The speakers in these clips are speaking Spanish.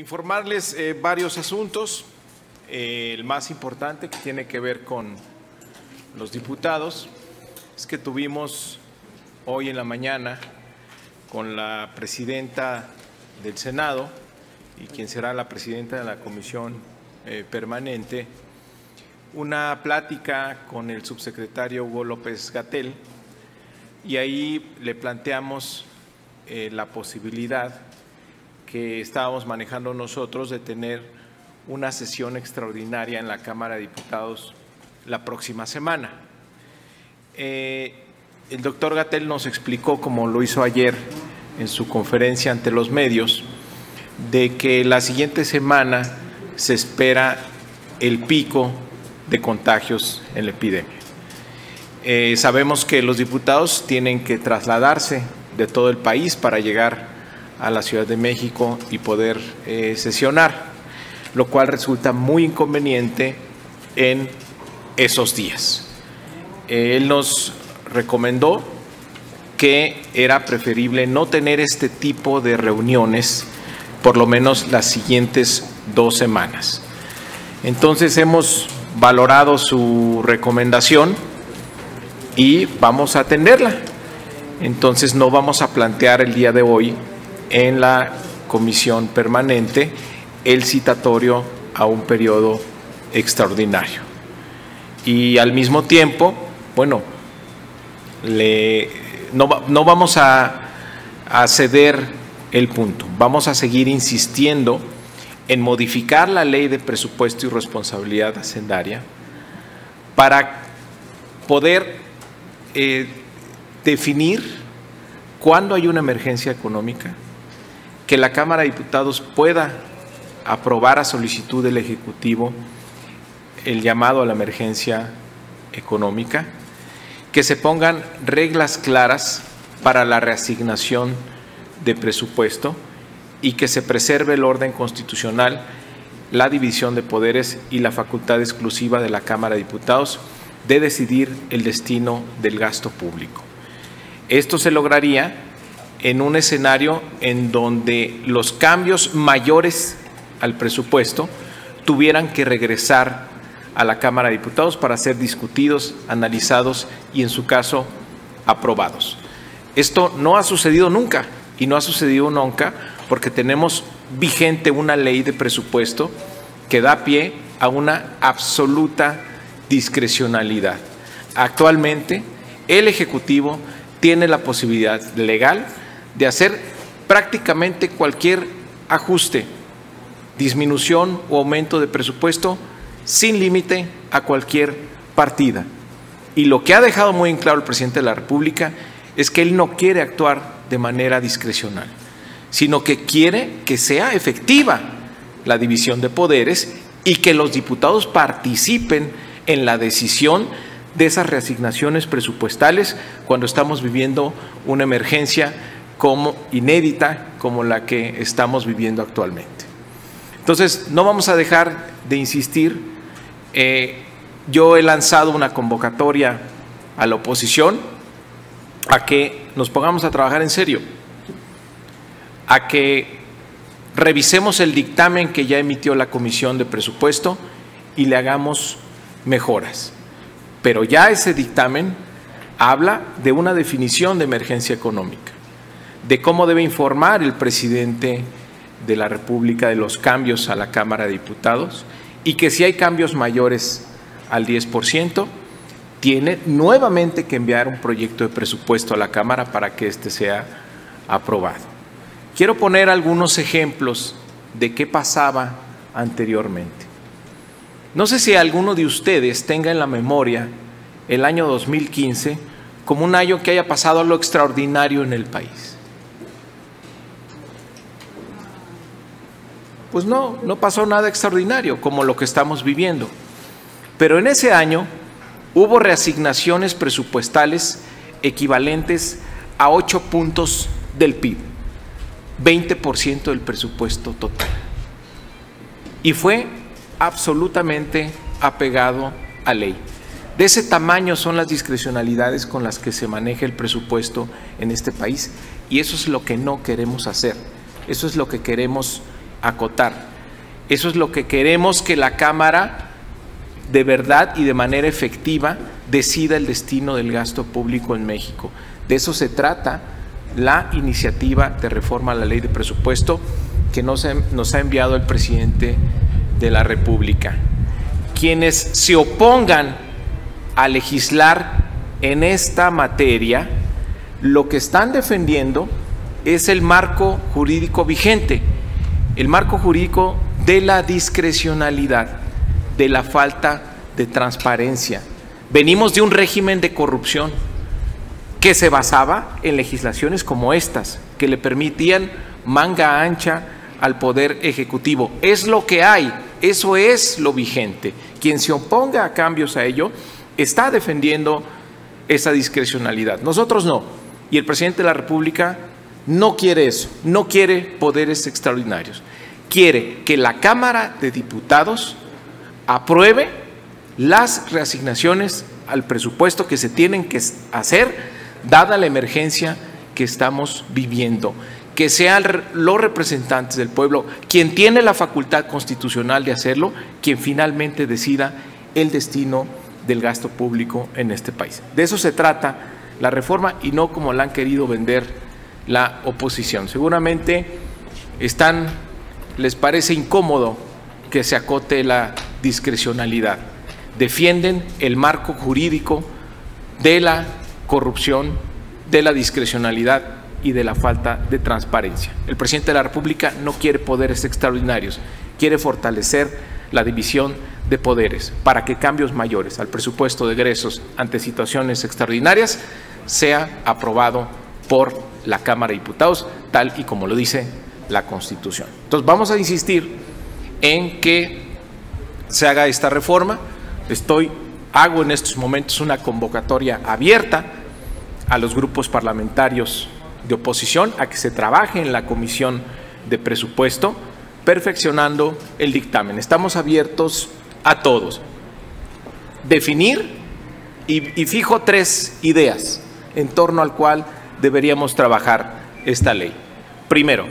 informarles eh, varios asuntos. Eh, el más importante que tiene que ver con los diputados es que tuvimos hoy en la mañana con la presidenta del Senado y quien será la presidenta de la Comisión eh, Permanente una plática con el subsecretario Hugo López Gatel y ahí le planteamos la posibilidad que estábamos manejando nosotros de tener una sesión extraordinaria en la Cámara de Diputados la próxima semana. Eh, el doctor Gatel nos explicó, como lo hizo ayer en su conferencia ante los medios, de que la siguiente semana se espera el pico de contagios en la epidemia. Eh, sabemos que los diputados tienen que trasladarse de todo el país para llegar a la Ciudad de México y poder eh, sesionar, lo cual resulta muy inconveniente en esos días. Él nos recomendó que era preferible no tener este tipo de reuniones por lo menos las siguientes dos semanas. Entonces hemos valorado su recomendación y vamos a atenderla. Entonces no vamos a plantear el día de hoy en la comisión permanente el citatorio a un periodo extraordinario. Y al mismo tiempo, bueno, no, no, vamos a, a ceder el punto, vamos a seguir insistiendo en modificar la ley de presupuesto y responsabilidad hacendaria para poder eh, definir cuándo hay una emergencia económica, que la Cámara de Diputados pueda aprobar a solicitud del Ejecutivo el llamado a la emergencia económica, que se pongan reglas claras para la reasignación de presupuesto y que se preserve el orden constitucional, la división de poderes y la facultad exclusiva de la Cámara de Diputados de decidir el destino del gasto público. Esto se lograría en un escenario en donde los cambios mayores al presupuesto tuvieran que regresar a la Cámara de Diputados para ser discutidos, analizados y en su caso aprobados. Esto no ha sucedido nunca y no ha sucedido nunca porque tenemos vigente una ley de presupuesto que da pie a una absoluta discrecionalidad. Actualmente el Ejecutivo tiene la posibilidad legal de hacer prácticamente cualquier ajuste, disminución o aumento de presupuesto sin límite a cualquier partida. Y lo que ha dejado muy en claro el presidente de la República es que él no quiere actuar de manera discrecional, sino que quiere que sea efectiva la división de poderes y que los diputados participen en la decisión de esas reasignaciones presupuestales cuando estamos viviendo una emergencia como inédita como la que estamos viviendo actualmente. Entonces, no vamos a dejar de insistir. Eh, yo he lanzado una convocatoria a la oposición a que nos pongamos a trabajar en serio, a que revisemos el dictamen que ya emitió la Comisión de Presupuesto y le hagamos mejoras. Pero ya ese dictamen habla de una definición de emergencia económica de cómo debe informar el presidente de la República de los cambios a la Cámara de Diputados y que si hay cambios mayores al 10%, tiene nuevamente que enviar un proyecto de presupuesto a la Cámara para que éste sea aprobado. Quiero poner algunos ejemplos de qué pasaba anteriormente. No sé si alguno de ustedes tenga en la memoria el año 2015 como un año que haya pasado lo extraordinario en el país. Pues no, no pasó nada extraordinario como lo que estamos viviendo. Pero en ese año hubo reasignaciones presupuestales equivalentes a 8 puntos del PIB, 20% del presupuesto total. Y fue absolutamente apegado a ley. De ese tamaño son las discrecionalidades con las que se maneja el presupuesto en este país y eso es lo que no queremos hacer, eso es lo que queremos acotar. Eso es lo que queremos que la Cámara de verdad y de manera efectiva decida el destino del gasto público en México. De eso se trata la iniciativa de reforma a la ley de presupuesto que nos ha, enviado el presidente de la República. Quienes se opongan a legislar en esta materia, lo que están defendiendo es el marco jurídico vigente, el marco jurídico de la discrecionalidad, de la falta de transparencia. Venimos de un régimen de corrupción que se basaba en legislaciones como estas, que le permitían manga ancha al Poder Ejecutivo. Es lo que hay, eso es lo vigente. Quien se oponga a cambios a ello está defendiendo esa discrecionalidad. Nosotros no. Y el presidente de la República no quiere eso, no quiere poderes extraordinarios. Quiere que la Cámara de Diputados apruebe las reasignaciones al presupuesto que se tienen que hacer dada la emergencia que estamos viviendo. Que sean los representantes del pueblo quien tiene la facultad constitucional de hacerlo, quien finalmente decida el destino del gasto público en este país. De eso se trata la reforma y no como la han querido vender la oposición. Seguramente están, les parece incómodo que se acote la discrecionalidad. Defienden el marco jurídico de la corrupción, de la discrecionalidad y de la falta de transparencia. El presidente de la República no quiere poderes extraordinarios, quiere fortalecer la división de poderes para que cambios mayores al presupuesto de egresos ante situaciones extraordinarias sea aprobado por la Cámara de Diputados, tal y como lo dice la Constitución. Entonces vamos a insistir en que se haga esta reforma. Estoy, hago en estos momentos una convocatoria abierta a los grupos parlamentarios de oposición a que se trabaje en la Comisión de Presupuesto perfeccionando el dictamen. Estamos abiertos a todos. Definir y, y fijo tres ideas en torno al cual deberíamos trabajar esta ley. Primero,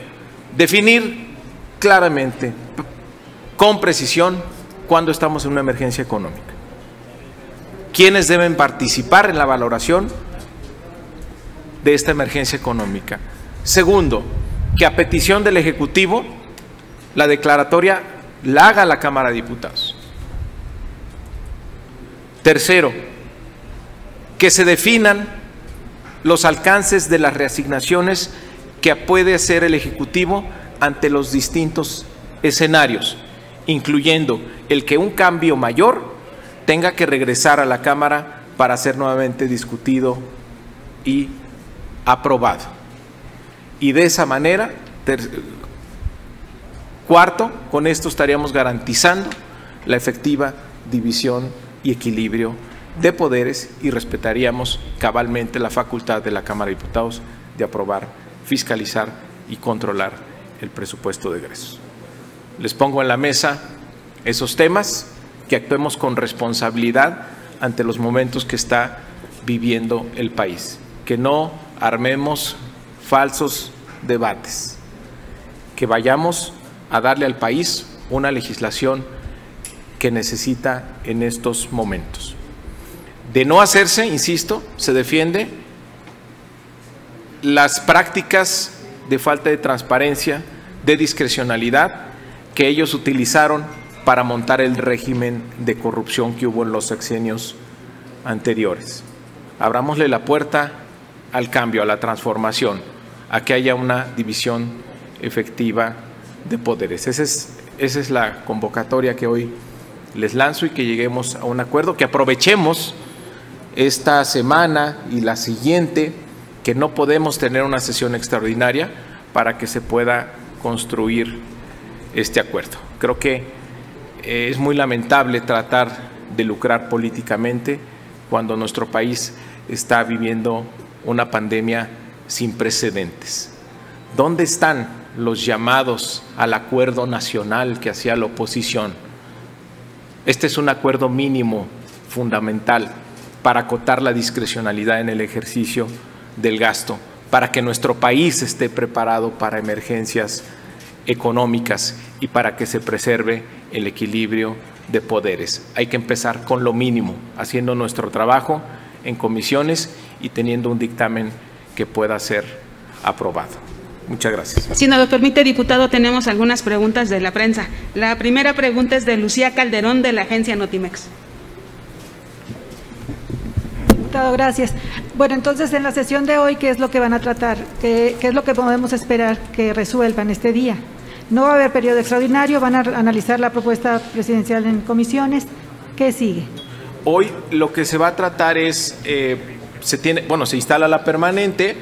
definir claramente, con precisión, cuándo estamos en una emergencia económica. ¿Quiénes deben participar en la valoración de esta emergencia económica? Segundo, que a petición del Ejecutivo, la declaratoria la haga la Cámara de Diputados. Tercero, que se definan los alcances de las reasignaciones que puede hacer el Ejecutivo ante los distintos escenarios, incluyendo el que un cambio mayor tenga que regresar a la Cámara para ser nuevamente discutido y aprobado. Y de esa manera, cuarto, con esto estaríamos garantizando la efectiva división y equilibrio de poderes y respetaríamos cabalmente la facultad de la Cámara de Diputados de aprobar, fiscalizar y controlar el presupuesto de egresos. Les pongo en la mesa esos temas, que actuemos con responsabilidad ante los momentos que está viviendo el país, que no armemos falsos debates, que vayamos a darle al país una legislación que necesita en estos momentos. De no hacerse, insisto, se defiende las prácticas de falta de transparencia, de discrecionalidad que ellos utilizaron para montar el régimen de corrupción que hubo en los sexenios anteriores. Abramosle la puerta al cambio, a la transformación, a que haya una división efectiva de poderes. Esa es, esa es la convocatoria que hoy les lanzo y que lleguemos a un acuerdo, que aprovechemos esta semana y la siguiente, que no podemos tener una sesión extraordinaria para que se pueda construir este acuerdo. Creo que eh, es muy lamentable tratar de lucrar políticamente cuando nuestro país está viviendo una pandemia sin precedentes. ¿Dónde están los llamados al acuerdo nacional que hacía la oposición? Este es un acuerdo mínimo, fundamental, para acotar la discrecionalidad en el ejercicio del gasto, para que nuestro país esté preparado para emergencias económicas y para que se preserve el equilibrio de poderes. Hay que empezar con lo mínimo, haciendo nuestro trabajo en comisiones y teniendo un dictamen que pueda ser aprobado. Muchas gracias. Si nos lo permite, diputado, tenemos algunas preguntas de la prensa. La primera pregunta es de Lucía Calderón, de la agencia Notimex. Gracias. Bueno, entonces en la sesión de hoy, ¿qué es lo que van a tratar? ¿Qué, qué es lo que podemos esperar que resuelvan este día? No va a haber periodo extraordinario, van a analizar la propuesta presidencial en comisiones. ¿Qué sigue? Hoy lo que se va a tratar es, eh, se tiene, bueno, se instala la permanente,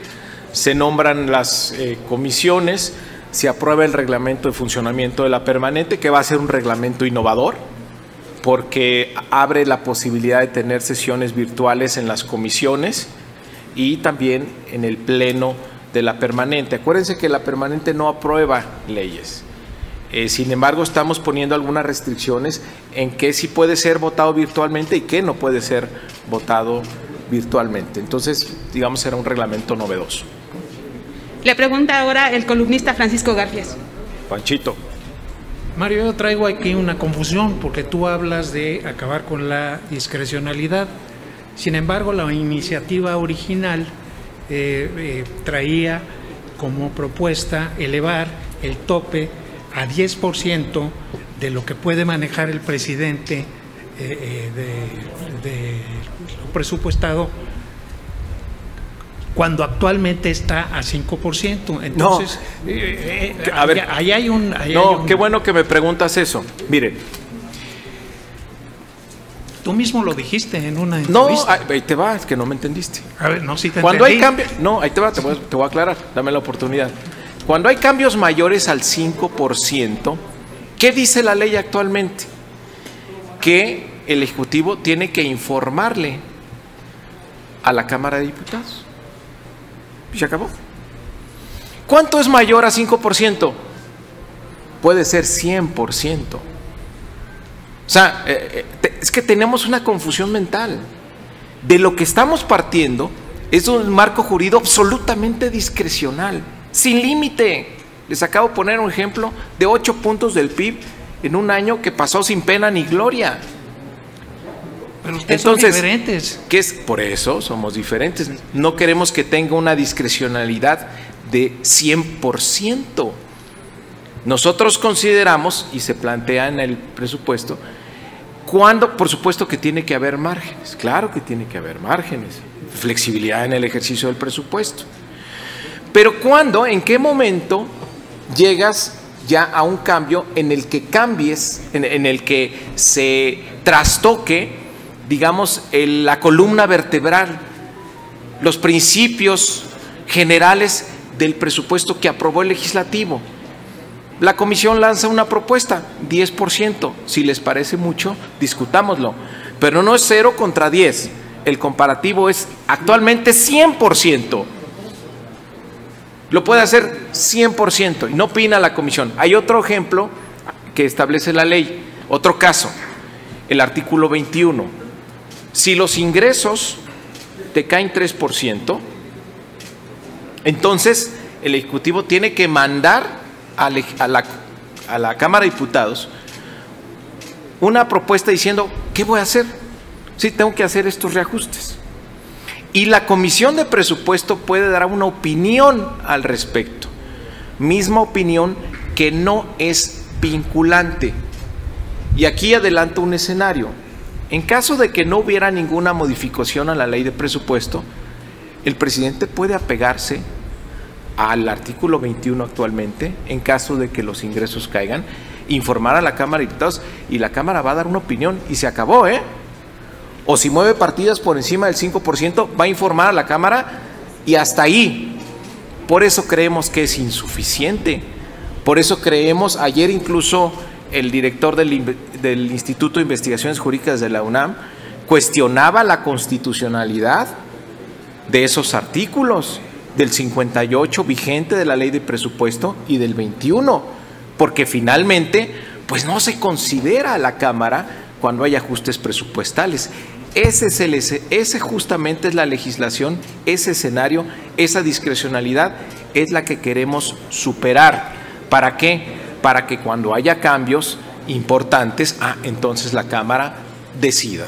se nombran las eh, comisiones, se aprueba el reglamento de funcionamiento de la permanente, que va a ser un reglamento innovador, porque abre la posibilidad de tener sesiones virtuales en las comisiones y también en el pleno de la permanente. Acuérdense que la permanente no aprueba leyes. Eh, sin embargo, estamos poniendo algunas restricciones en qué sí puede ser votado virtualmente y qué no puede ser votado virtualmente. Entonces, digamos, será un reglamento novedoso. Le pregunta ahora el columnista Francisco Garfias. Panchito. Mario, yo traigo aquí una confusión porque tú hablas de acabar con la discrecionalidad. Sin embargo, la iniciativa original eh, eh, traía como propuesta elevar el tope a 10% de lo que puede manejar el presidente eh, de, de, lo presupuestado cuando actualmente está a 5%. Entonces, no. a ver, ahí hay un... Ahí no, hay un, qué bueno que me preguntas eso. Miren, Tú mismo lo dijiste en una no, entrevista. ahí te va, es que no me entendiste. A ver, no, si te Cuando entendí. hay cambios, no, ahí te va, te voy, te voy, a aclarar, dame la oportunidad. Cuando hay cambios mayores al 5%, ¿qué dice la ley actualmente? Que el Ejecutivo tiene que informarle a la Cámara de Diputados. ¿Se acabó? ¿Cuánto es mayor a 5%? Puede ser 100%. O sea, eh, eh, es que tenemos una confusión mental. De lo que estamos partiendo es un marco jurídico absolutamente discrecional, sin límite. Les acabo de poner un ejemplo de 8 puntos del PIB en un año que pasó sin pena ni gloria. Pero ustedes Entonces, son diferentes. ¿qué es? Por eso somos diferentes. No queremos que tenga una discrecionalidad de 100%. Nosotros consideramos, y se plantea en el presupuesto, cuando, por supuesto que tiene que haber márgenes, claro que tiene que haber márgenes, flexibilidad en el ejercicio del presupuesto. Pero cuando, en qué momento llegas ya a un cambio en el que cambies, en, en el que se trastoque, digamos, la columna vertebral, los principios generales del presupuesto que aprobó el legislativo. La comisión lanza una propuesta, 10%. Si les parece mucho, discutámoslo. Pero no es 0 contra 10. El comparativo es actualmente 100%. Lo puede hacer 100% y no opina la comisión. Hay otro ejemplo que establece la ley, otro caso, el artículo 21. Si los ingresos te caen 3%, entonces el Ejecutivo tiene que mandar a la, Cámara de Diputados una propuesta diciendo, ¿qué voy a hacer? Sí, tengo que hacer estos reajustes. Y la Comisión de Presupuesto puede dar una opinión al respecto. Misma opinión que no es vinculante. Y aquí adelanto un escenario. En caso de que no hubiera ninguna modificación a la ley de presupuesto, el presidente puede apegarse al artículo 21 actualmente, en caso de que los ingresos caigan, informar a la Cámara de Diputados y la Cámara va a dar una opinión y se acabó, ¿eh? O si mueve partidas por encima del 5%, va a informar a la Cámara y hasta ahí. Por eso creemos que es insuficiente. Por eso creemos, ayer incluso el director del, Instituto de Investigaciones Jurídicas de la UNAM cuestionaba la constitucionalidad de esos artículos del 58 vigente de la ley de presupuesto y del 21, porque finalmente pues no se considera a la Cámara cuando hay ajustes presupuestales. Ese, es ese justamente es la legislación, ese escenario, esa discrecionalidad es la que queremos superar. ¿Para qué? Para que cuando haya cambios importantes, ah, entonces la Cámara decida.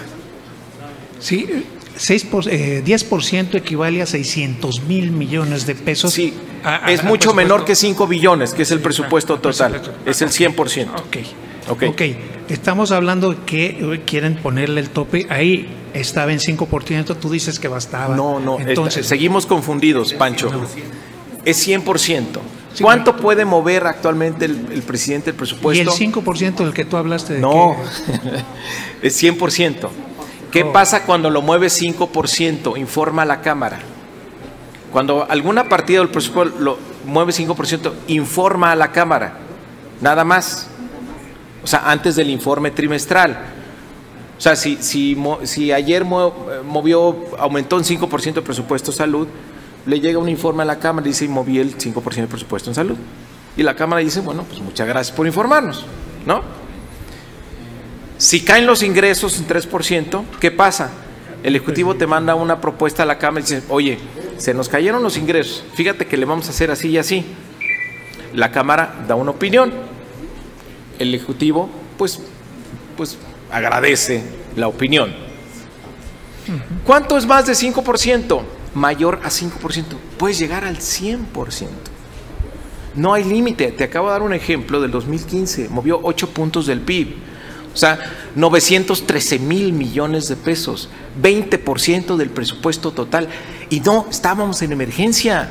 Sí, 6 por, eh, 10% equivale a 600 mil millones de pesos. Sí, a- a- es mucho menor que 5 billones, que es el presupuesto total. Es el 100%. Ok. Ok. ok. Estamos hablando de que eh, quieren ponerle el tope. Ahí estaba en 5%. Tú dices que bastaba. No, no, Entonces, está- seguimos confundidos, Pancho. Es 100%. ¿Cuánto puede mover actualmente el, el presidente el ¿y presupuesto? el 5% del que tú hablaste de No, que- es 100%. ¿Qué Oh. pasa cuando lo mueve 5%? Informa a la Cámara. Cuando alguna partida del presupuesto lo mueve 5%, informa a la Cámara. Nada más. O sea, antes del informe trimestral. O sea, si, si, si ayer eh, movió, aumentó un 5% el presupuesto salud, le llega un informe a la Cámara y dice, moví el 5% del presupuesto en salud. Y la Cámara dice, bueno, pues muchas gracias por informarnos, ¿no? Si caen los ingresos en 3%, ¿qué pasa? El Ejecutivo te manda una propuesta a la Cámara y dice, oye, se nos cayeron los ingresos, fíjate que le vamos a hacer así y así. La Cámara da una opinión. El Ejecutivo, pues, pues agradece la opinión. ¿Cuánto es más de 5%? Mayor a 5%. Puedes llegar al 100%. No hay límite. Te acabo de dar un ejemplo del 2015. Movió 8 puntos del PIB. O sea, 913 mil millones de pesos. 20% del presupuesto total. Y no, estábamos en emergencia.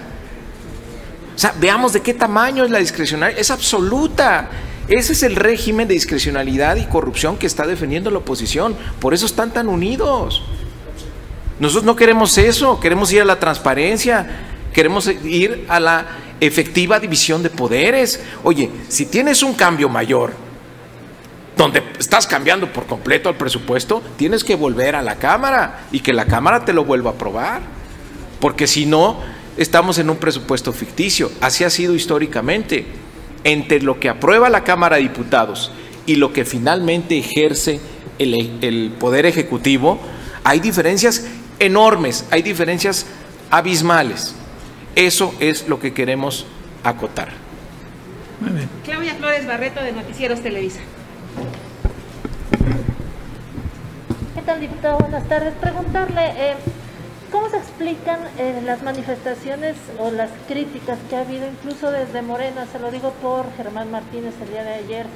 O sea, veamos de qué tamaño es la discrecionalidad. Es absoluta. Ese es el régimen de discrecionalidad y corrupción que está defendiendo la oposición. Por eso están tan unidos. Nosotros no queremos eso, queremos ir a la transparencia, queremos ir a la efectiva división de poderes. Oye, si tienes un cambio mayor, donde estás cambiando por completo el presupuesto, tienes que volver a la Cámara y que la Cámara te lo vuelva a aprobar. Porque si no, estamos en un presupuesto ficticio. Así ha sido históricamente. Entre lo que aprueba la Cámara de Diputados y lo que finalmente ejerce el, el Poder Ejecutivo, hay diferencias enormes, hay diferencias abismales. Eso es lo que queremos acotar. Muy bien. Claudia Flores Barreto de Noticieros Televisa. ¿Qué tal, diputado? Buenas tardes. Preguntarle, eh, ¿cómo se explican eh, las manifestaciones o las críticas que ha habido incluso desde Morena? Se lo digo por Germán Martínez el día de ayer,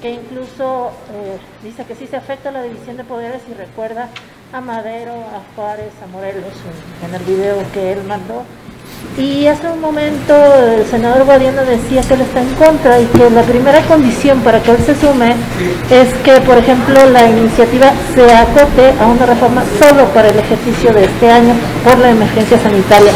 que incluso eh, dice que sí se afecta la división de poderes y recuerda a Madero, a Juárez, a Morelos en, el video que él mandó. Y hace un momento el senador Guadiana decía que él está en contra y que la primera condición para que él se sume es que, por ejemplo, la iniciativa se acote a una reforma solo para el ejercicio de este año por la emergencia sanitaria.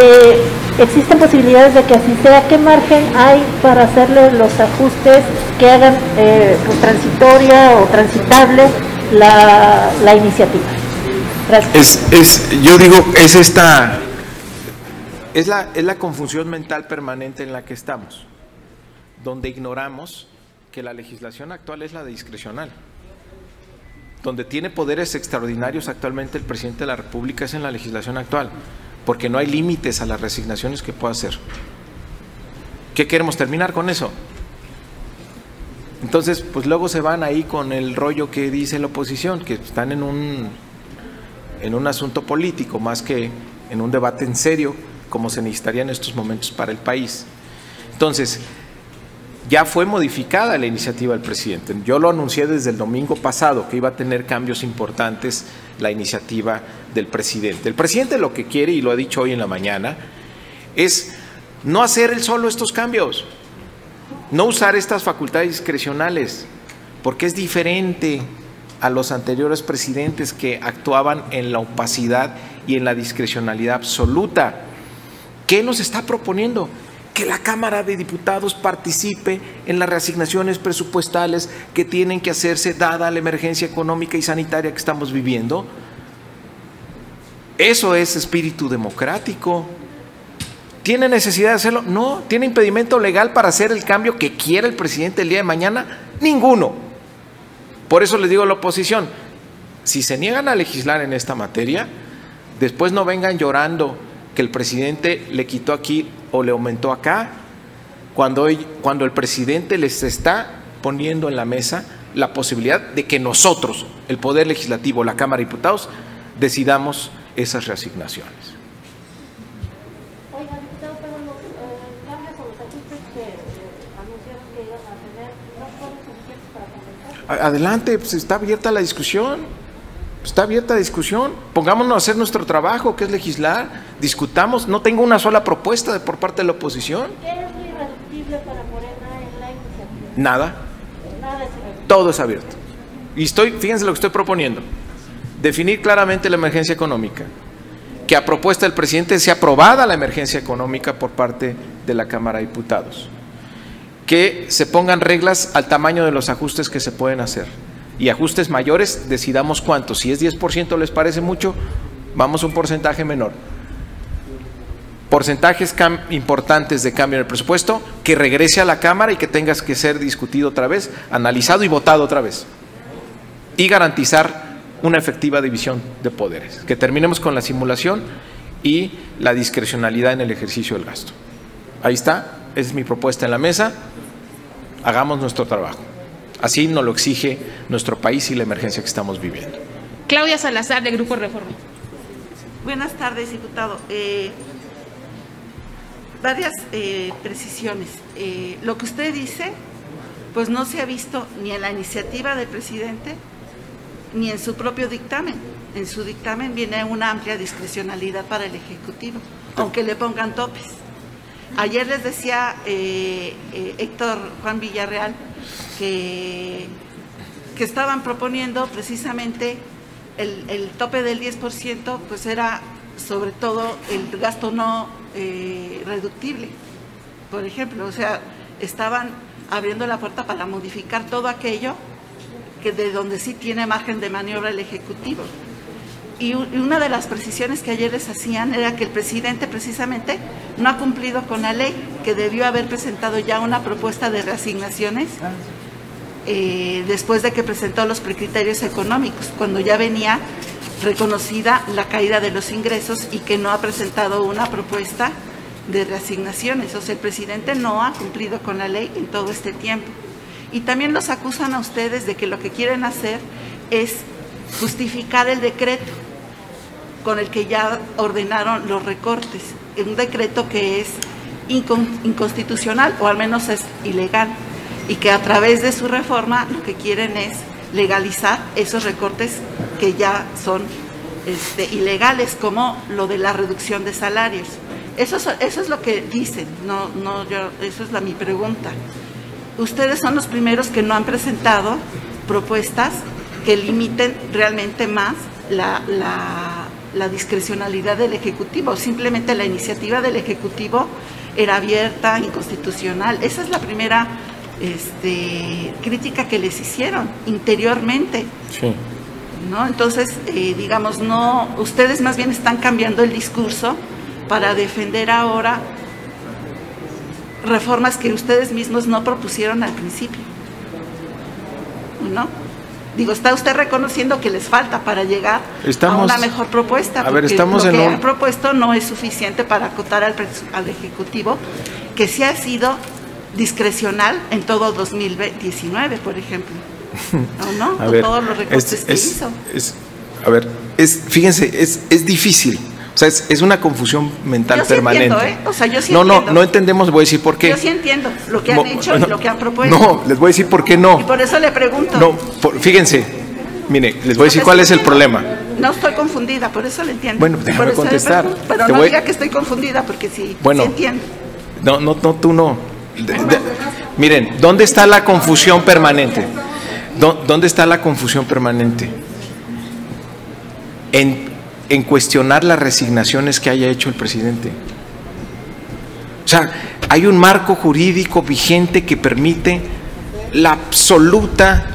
Eh, ¿Existen posibilidades de que así sea? ¿Qué margen hay para hacerle los ajustes que hagan eh, pues, transitoria o transitable la, la iniciativa? Gracias. Es, es, yo digo, es esta, es la, es la confusión mental permanente en la que estamos, donde ignoramos que la legislación actual es la de discrecional. Donde tiene poderes extraordinarios actualmente el presidente de la República es en la legislación actual, porque no hay límites a las resignaciones que pueda hacer. ¿Qué queremos terminar con eso? Entonces, pues luego se van ahí con el rollo que dice la oposición, que están en un en un asunto político más que en un debate en serio como se necesitaría en estos momentos para el país. Entonces, ya fue modificada la iniciativa del presidente. Yo lo anuncié desde el domingo pasado que iba a tener cambios importantes la iniciativa del presidente. El presidente lo que quiere, y lo ha dicho hoy en la mañana, es no hacer él solo estos cambios, no usar estas facultades discrecionales, porque es diferente a los anteriores presidentes que actuaban en la opacidad y en la discrecionalidad absoluta. ¿Qué nos está proponiendo? Que la Cámara de Diputados participe en las reasignaciones presupuestales que tienen que hacerse dada la emergencia económica y sanitaria que estamos viviendo. Eso es espíritu democrático. ¿Tiene necesidad de hacerlo? No. ¿Tiene impedimento legal para hacer el cambio que quiera el presidente el día de mañana? Ninguno. Por eso les digo a la oposición, si se niegan a legislar en esta materia, después no vengan llorando que el presidente le quitó aquí o le aumentó acá. cuando, cuando el presidente les está poniendo en la mesa la posibilidad de que nosotros, el Poder Legislativo, la Cámara de Diputados, decidamos esas reasignaciones. Oiga, diputado, pero los eh, cambios o los ajustes que eh, anunciaron que iban a tener, ¿no fueron suficientes para comentar? Adelante, pues está abierta la discusión. Está abierta la discusión. Pongámonos a hacer nuestro trabajo, que es legislar. Discutamos. No tengo una sola propuesta de, por parte de la oposición. ¿Qué es irreductible para Morena en la iniciativa? Nada. Nada es irreductible. Todo es abierto. Y estoy, fíjense lo que estoy proponiendo. Definir claramente la emergencia económica. Que a propuesta del presidente sea aprobada la emergencia económica por parte de la Cámara de Diputados. Que se pongan reglas al tamaño de los ajustes que se pueden hacer. Y ajustes mayores, decidamos cuántos. Si es 10% les parece mucho, vamos a un porcentaje menor. Porcentajes importantes de cambio en el presupuesto, que regrese a la Cámara y que tengas que ser discutido otra vez, analizado y votado otra vez. Y garantizar una efectiva división de poderes. Que terminemos con la simulación y la discrecionalidad en el ejercicio del gasto. Ahí está, es mi propuesta en la mesa. Hagamos nuestro trabajo. Así nos lo exige nuestro país y la emergencia que estamos viviendo. Claudia Salazar, de Grupo Reforma. Buenas tardes, diputado. Eh, varias eh, precisiones. Eh, lo que usted dice, pues no se ha visto ni en la iniciativa del presidente ni en su propio dictamen. En su dictamen viene una amplia discrecionalidad para el Ejecutivo, aunque le pongan topes. Ayer les decía eh, eh, Héctor Juan Villarreal que, que estaban proponiendo precisamente el, el tope del 10%, pues era sobre todo el gasto no eh, reductible. Por ejemplo, o sea, estaban abriendo la puerta para modificar todo aquello que de donde sí tiene margen de maniobra el Ejecutivo. Y una de las precisiones que ayer les hacían era que el presidente precisamente no ha cumplido con la ley, que debió haber presentado ya una propuesta de reasignaciones eh, después de que presentó los precriterios económicos, cuando ya venía reconocida la caída de los ingresos y que no ha presentado una propuesta de reasignaciones. O sea, el presidente no ha cumplido con la ley en todo este tiempo. Y también los acusan a ustedes de que lo que quieren hacer es justificar el decreto con el que ya ordenaron los recortes, un decreto que es incon- inconstitucional o al menos es ilegal y que a través de su reforma lo que quieren es legalizar esos recortes que ya son este, ilegales, como lo de la reducción de salarios. Eso es, eso es lo que dicen, no, no, yo, eso es mi pregunta. Ustedes son los primeros que no han presentado propuestas que limiten realmente más la- la discrecionalidad del Ejecutivo. Simplemente la iniciativa del Ejecutivo era abierta, inconstitucional. Esa es la primera este, crítica que les hicieron interiormente. Sí. ¿no? Entonces, eh, digamos, no, ustedes más bien están cambiando el discurso para defender ahora reformas que ustedes mismos no propusieron al principio. ¿No? Digo, está usted reconociendo que les falta para llegar Estamos- a una mejor propuesta. a ver, porque estamos lo en que un- han propuesto no es suficiente para acotar al, al Ejecutivo, que sí ha sido discrecional en todo 2019, por ejemplo. ¿O no? Ver, todos los recortes es- que es- hizo. es- a ver, es, fíjense, es, es difícil. O sea, es, es una confusión mental Yo sí permanente. entiendo, ¿eh? O sea, yo sí no, no, entiendo. no entendemos, voy a decir por qué. Yo sí entiendo lo que han Mo- hecho no, y lo que han propuesto. No, les voy a decir por qué no. Y por eso le pregunto. No, por- fíjense, mire, les voy a decir cuál es el problema. No estoy confundida, por eso le entiendo. Bueno, déjame contestar. pregunto, Pero Te no voy- diga que estoy confundida, porque sí, Bueno. sí entiendo. No, no, no, tú no. De- de- miren, ¿dónde está la confusión permanente? ¿Dó- ¿Dónde está la confusión permanente? En, en cuestionar las resignaciones que haya hecho el presidente. O sea, hay un marco jurídico vigente que permite la absoluta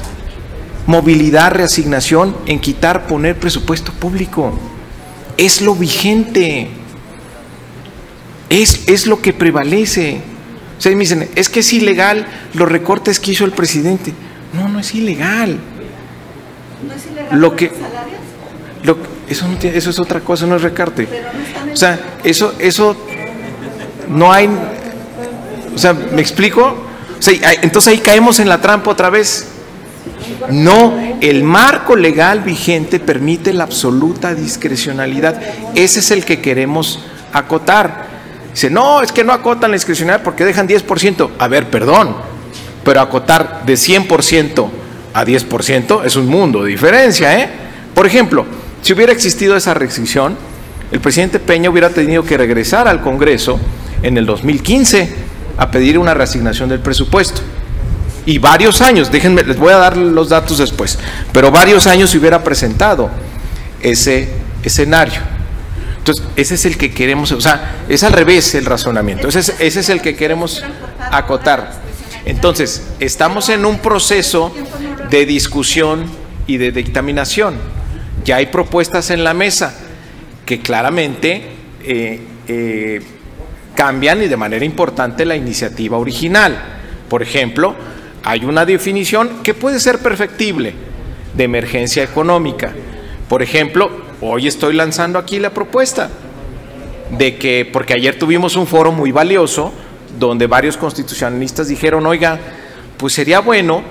movilidad, reasignación en quitar, poner presupuesto público. Es lo vigente. Es, es lo que prevalece. Ustedes me dicen, es que es ilegal los recortes que hizo el presidente. No, no es ilegal. ¿No es ilegal Lo los que- salarios? Lo- eso, no tiene- eso es otra cosa, no es recarte. O sea, eso, eso no hay. O sea, ¿me explico? entonces ahí caemos en la trampa otra vez. No, el marco legal vigente permite la absoluta discrecionalidad. Ese es el que queremos acotar. Dice, no, es que no acotan la discrecionalidad porque dejan 10%. A ver, perdón, pero acotar de 100% a 10% es un mundo de diferencia. ¿eh? Por ejemplo, si hubiera existido esa restricción, el presidente Peña hubiera tenido que regresar al Congreso en el 2015 a pedir una reasignación del presupuesto. Y varios años, déjenme, les voy a dar los datos después, pero varios años se hubiera presentado ese escenario. Entonces, ese es el que queremos, o sea, es al revés el razonamiento, ese es, ese es el que queremos acotar. Entonces, estamos en un proceso de discusión y de dictaminación. Ya hay propuestas en la mesa que claramente eh, eh, cambian y de manera importante la iniciativa original. Por ejemplo, hay una definición que puede ser perfectible de emergencia económica. Por ejemplo, hoy estoy lanzando aquí la propuesta de que, porque ayer tuvimos un foro muy valioso, donde varios constitucionalistas dijeron, oiga, pues sería bueno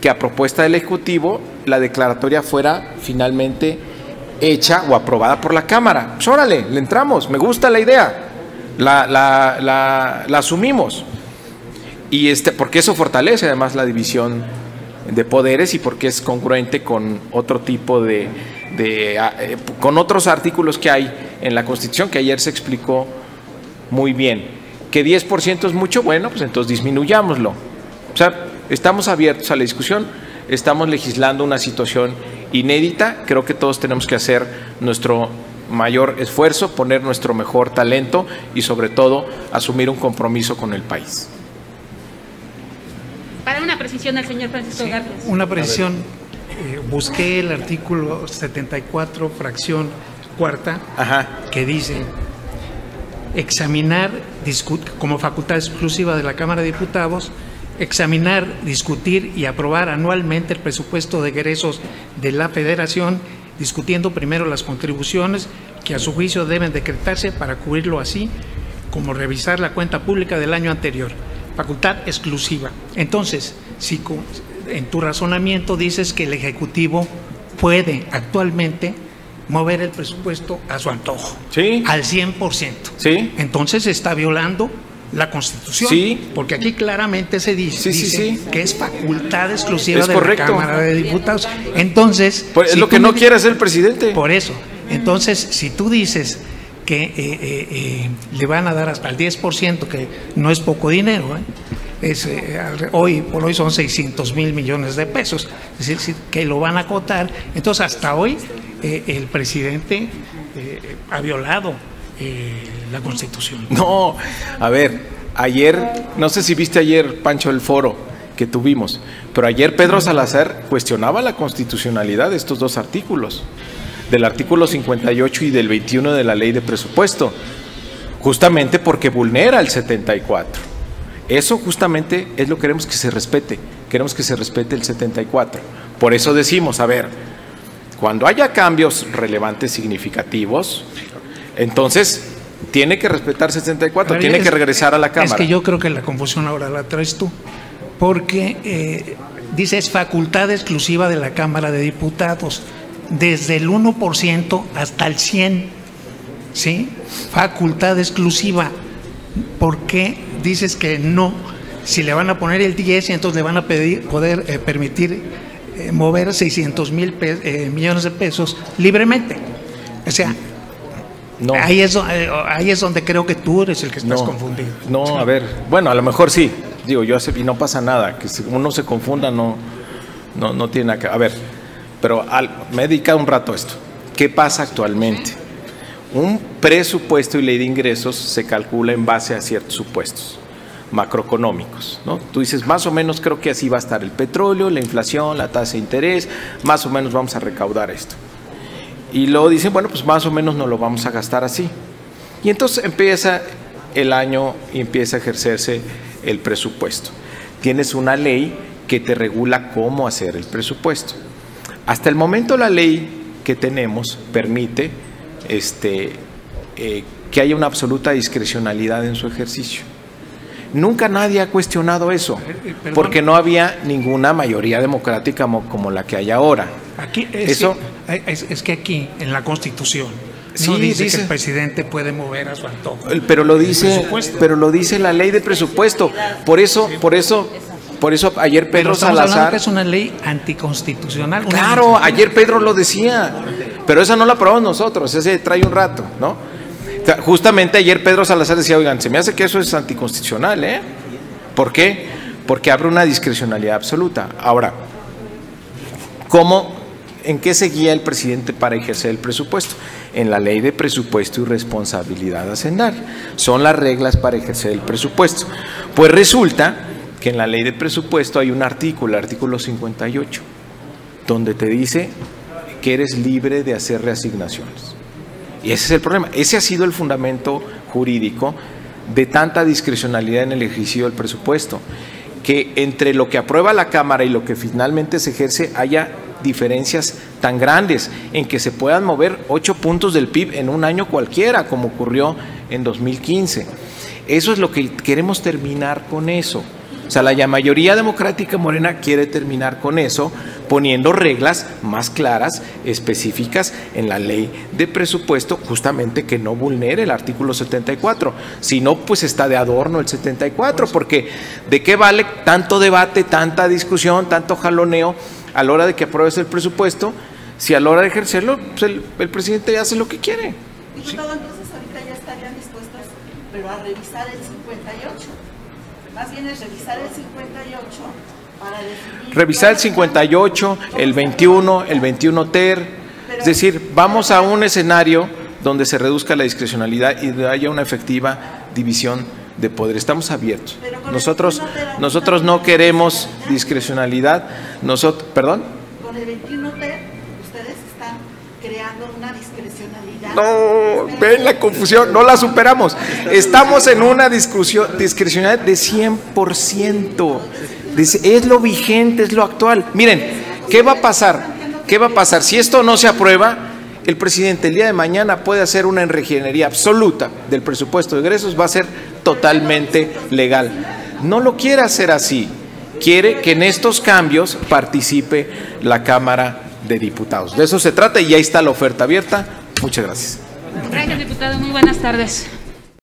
que a propuesta del Ejecutivo la declaratoria fuera finalmente hecha o aprobada por la Cámara. Pues órale, le entramos, me gusta la idea, la, la, la, asumimos. Y este, porque eso fortalece además la división de poderes y porque es congruente con otro tipo de, de eh, con otros artículos que hay en la Constitución que ayer se explicó muy bien que 10% es mucho, bueno, pues entonces disminuyámoslo. O sea, estamos abiertos a la discusión, estamos legislando una situación inédita, creo que todos tenemos que hacer nuestro mayor esfuerzo, poner nuestro mejor talento y sobre todo asumir un compromiso con el país. Para una precisión al señor Francisco García. Una precisión, eh, busqué el artículo 74, fracción cuarta, que dice examinar, como facultad exclusiva de la Cámara de Diputados, examinar, discutir y aprobar anualmente el presupuesto de egresos de la Federación, discutiendo primero las contribuciones que a su juicio deben decretarse para cubrirlo así, como revisar la cuenta pública del año anterior. Facultad exclusiva. Entonces, si en tu razonamiento dices que el Ejecutivo puede actualmente mover el presupuesto a su antojo, ¿Sí? al 100%. ¿Sí? Entonces está violando la Constitución, sí. porque aquí claramente se dice, sí, que es facultad exclusiva de la Cámara de Diputados. Entonces, es lo que no quiere hacer el presidente. Por eso. Entonces, si tú dices que eh, eh, eh, le van a dar hasta el 10%, que no es poco dinero, es, hoy por hoy son 600 mil millones de pesos, es decir, que lo van a acotar. Entonces, hasta hoy el presidente ha violado la Constitución. No, a ver, ayer, no sé si viste ayer, Pancho, el foro que tuvimos, pero ayer Pedro Salazar cuestionaba la constitucionalidad de estos dos artículos, del artículo 58 y del 21 de la ley de presupuesto, justamente porque vulnera el 74. Eso justamente es lo que queremos que se respete, queremos que se respete el 74. Por eso decimos, a ver, cuando haya cambios relevantes, significativos, entonces tiene que respetar 64, tiene que regresar a la Cámara. Es que yo creo que la confusión ahora la traes tú, porque eh, dice es facultad exclusiva de la Cámara de Diputados, desde el 1% hasta el 100%, ¿sí? Facultad exclusiva. ¿Por qué dices que no? Si le van a poner el 10 y entonces le van a pedir, poder eh, permitir eh, mover 600 mil millones de pesos libremente. O sea, Ahí, es, eh, ahí es donde creo que tú eres el que estás confundido. No, a ver, bueno, a lo mejor sí. Digo, yo y no pasa nada. Que si uno se confunda, no, no, no tiene nada que. A ver, pero al, me he dedicado un rato a esto. ¿Qué pasa actualmente? Un presupuesto y ley de ingresos se calcula en base a ciertos supuestos macroeconómicos. ¿no? Tú dices, más o menos creo que así va a estar el petróleo, la inflación, la tasa de interés, más o menos vamos a recaudar esto. Y luego dicen, bueno, pues más o menos no lo vamos a gastar así. Y entonces empieza el año y empieza a ejercerse el presupuesto. Tienes una ley que te regula cómo hacer el presupuesto. Hasta el momento la ley que tenemos permite este, eh, que haya una absoluta discrecionalidad en su ejercicio. Nunca nadie ha cuestionado eso, Eh, perdón. porque no había ninguna mayoría democrática mo- como la que hay ahora. Aquí es, Eso- que, es, es que aquí, en la Constitución, Sí, no dice, dice. que el presidente puede mover a su antojo. El- Pero lo dice, pero lo dice la ley de presupuesto. Por eso, por eso, por eso ayer Pedro Salazar. que es una ley anticonstitucional. Claro, ayer Pedro lo decía, pero esa no la aprobamos nosotros, ese trae un rato, ¿no? Justamente ayer Pedro Salazar decía, oigan, se me hace que eso es anticonstitucional, ¿eh? ¿Por qué? Porque abre una discrecionalidad absoluta. Ahora, ¿cómo, en qué se guía el presidente para ejercer el presupuesto? En la ley de presupuesto y responsabilidad hacendaria. Son las reglas para ejercer el presupuesto. Pues resulta que en la ley de presupuesto hay un artículo, el artículo 58 donde te dice que eres libre de hacer reasignaciones. Y ese es el problema. Ese ha sido el fundamento jurídico de tanta discrecionalidad en el ejercicio del presupuesto, que entre lo que aprueba la Cámara y lo que finalmente se ejerce haya diferencias tan grandes en que se puedan mover ocho puntos del PIB en un año cualquiera, como ocurrió en 2015. Eso es lo que queremos terminar con eso. O sea, la mayoría democrática morena quiere terminar con eso, poniendo reglas más claras, específicas en la ley de presupuesto, justamente que no vulnere el artículo 74. Si no, pues está de adorno el 74, porque ¿de qué vale tanto debate, tanta discusión, tanto jaloneo a la hora de que apruebes el presupuesto, si a la hora de ejercerlo, pues el, el presidente hace lo que quiere? Diputado, entonces ahorita ya estarían dispuestos, pero a revisar el 58. Más bien es revisar el 58 para definir... Revisar el 58, el 21, el 21 ter, es decir, vamos a un escenario donde se reduzca la discrecionalidad y haya una efectiva división de poder. Estamos abiertos. Nosotros, nosotros no queremos discrecionalidad. Nosotros, perdón. Con el 21 T, ustedes están creando una discrecionalidad. No, ven la confusión, no la superamos. Estamos en una discusión, discrecionalidad de 100%. Dice, Es lo vigente, es lo actual. Miren, ¿qué va a pasar? ¿Qué va a pasar? Si esto no se aprueba, el presidente el día de mañana puede hacer una enreginería absoluta del presupuesto de egresos, va a ser totalmente legal. No lo quiere hacer así. Quiere que en estos cambios participe la Cámara de Diputados. De eso se trata y ahí está la oferta abierta. Muchas gracias. Gracias, diputado. Muy buenas tardes.